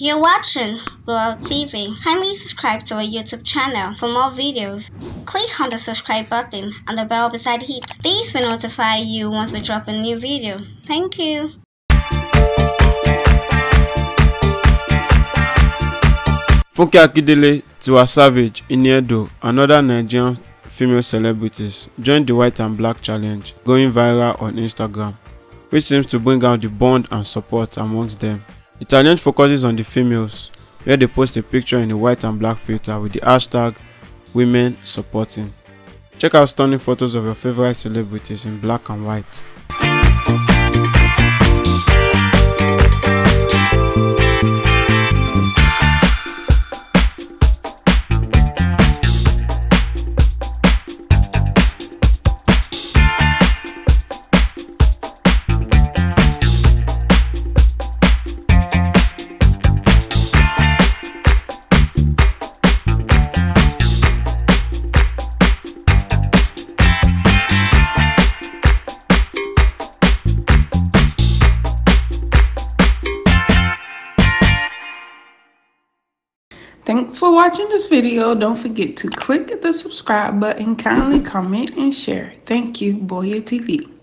You're watching Royal TV. Kindly subscribe to our YouTube channel for more videos. Click on the subscribe button and the bell beside it. These will notify you once we drop a new video. Thank you. Funke Akindele, Tiwa Savage, Ini Edo, and other Nigerian female celebrities joined the White and Black Challenge, going viral on Instagram, which seems to bring out the bond and support amongst them. The challenge focuses on the females, where they post a picture in a white and black filter with the hashtag women supporting. Check out stunning photos of your favorite celebrities in black and white. Thanks for watching this video. Don't forget to click the subscribe button, kindly comment and share. Thank you, Gboah TV.